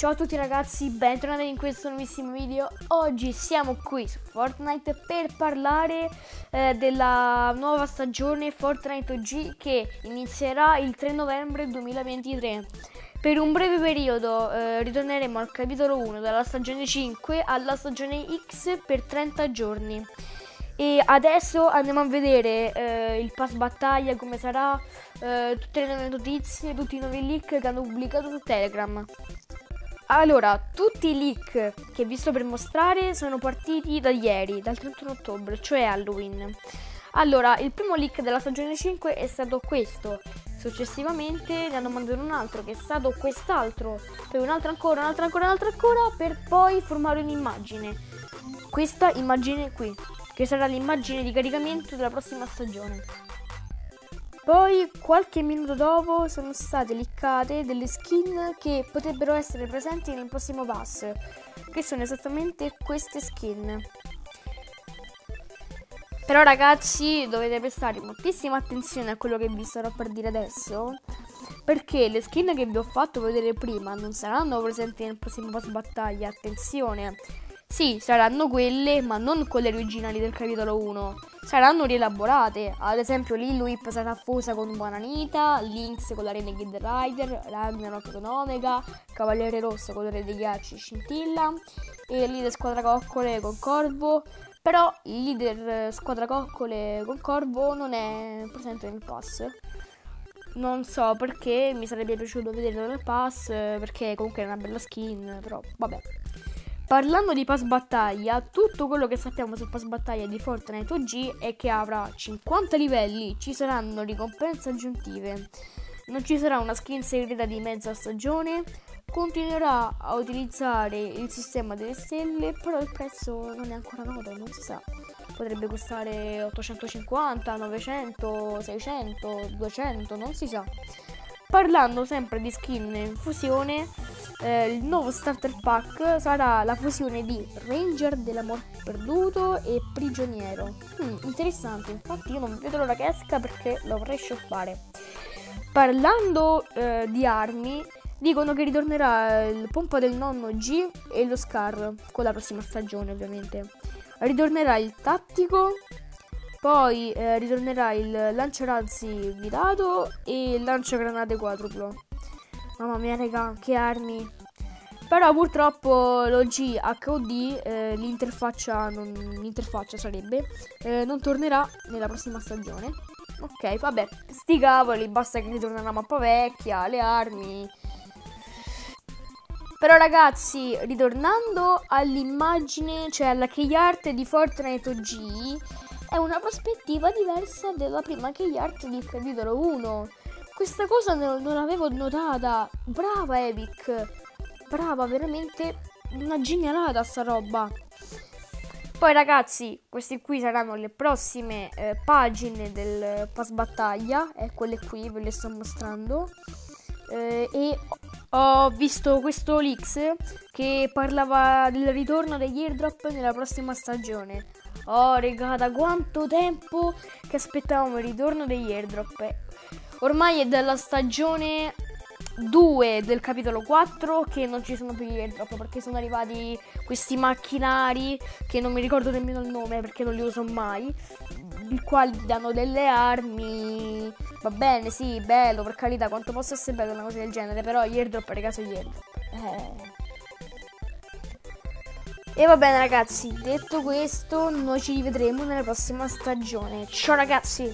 Ciao a tutti ragazzi, bentornati in questo nuovissimo video. Oggi siamo qui su Fortnite per parlare eh, della nuova stagione Fortnite OG che inizierà il 3 novembre 2023. Per un breve periodo eh, ritorneremo al capitolo 1 dalla stagione 5 alla stagione X per 30 giorni. E adesso andiamo a vedere eh, il pass battaglia, come sarà, eh, tutte le nuove notizie, tutti i nuovi leak che hanno pubblicato su Telegram. Allora, tutti i leak che vi sto per mostrare sono partiti da ieri, dal 31 ottobre, cioè Halloween. Allora, il primo leak della stagione 5 è stato questo. Successivamente ne hanno mandato un altro che è stato quest'altro, poi un altro ancora, un altro ancora, un altro ancora, per poi formare un'immagine. Questa immagine qui, che sarà l'immagine di caricamento della prossima stagione. Poi qualche minuto dopo sono state liccate delle skin che potrebbero essere presenti nel prossimo pass, che sono esattamente queste skin. Però ragazzi dovete prestare moltissima attenzione a quello che vi starò per dire adesso, perché le skin che vi ho fatto vedere prima non saranno presenti nel prossimo pass battaglia, attenzione. Sì, saranno quelle, ma non quelle originali del capitolo 1. Saranno rielaborate. Ad esempio, Lil Whip sarà fusa con Bananita, Lynx con la Renegade Rider, Ragnarok con Omega, Cavaliere Rosso con Re dei Ghiacci Scintilla, e leader Squadra Coccole con Corvo. Però il leader Squadra Coccole con Corvo non è presente nel pass. Non so perché, mi sarebbe piaciuto vederlo nel pass, perché comunque è una bella skin, però vabbè. Parlando di pass battaglia, tutto quello che sappiamo sul pass battaglia di Fortnite OG è che avrà 50 livelli, ci saranno ricompense aggiuntive, non ci sarà una skin segreta di mezza stagione, continuerà a utilizzare il sistema delle stelle, però il prezzo non è ancora noto, non si sa. Potrebbe costare 850, 900, 600, 200, non si sa. Parlando sempre di skin in fusione, eh, il nuovo starter pack sarà la fusione di Ranger dell'amor perduto e prigioniero. Hmm, interessante, infatti io non vedo l'ora che esca perché lo vorrei shoppare. Parlando eh, di armi, dicono che ritornerà il pompa del nonno G e lo Scar con la prossima stagione ovviamente. Ritornerà il tattico, poi eh, ritornerà il lanciarazzi guidato e il lanciagranate quadruplo. Mamma mia, raga, che armi. Però purtroppo l'OG HOD, eh, l'interfaccia, non, l'interfaccia sarebbe, eh, non tornerà nella prossima stagione. Ok, vabbè, sti cavoli, basta che ritorna la mappa vecchia, le armi. Però ragazzi, ritornando all'immagine, cioè alla key art di Fortnite OG, è una prospettiva diversa della prima key art di capitolo 1. Questa cosa non, non l'avevo notata. Brava Epic. Brava, veramente una genialata sta roba. Poi ragazzi, queste qui saranno le prossime eh, pagine del pass battaglia, eh, quelle qui ve le sto mostrando. Eh, e ho visto questo leaks che parlava del ritorno degli airdrop nella prossima stagione. Oh, regà, da quanto tempo che aspettavamo il ritorno degli airdrop? Ormai è dalla stagione 2 del capitolo 4 che non ci sono più gli airdrop perché sono arrivati questi macchinari che non mi ricordo nemmeno il nome perché non li uso mai il quale danno delle armi va bene sì bello per carità quanto possa essere bello una cosa del genere però gli airdrop raga sono gli airdrop eh. E va bene ragazzi detto questo noi ci rivedremo nella prossima stagione. Ciao ragazzi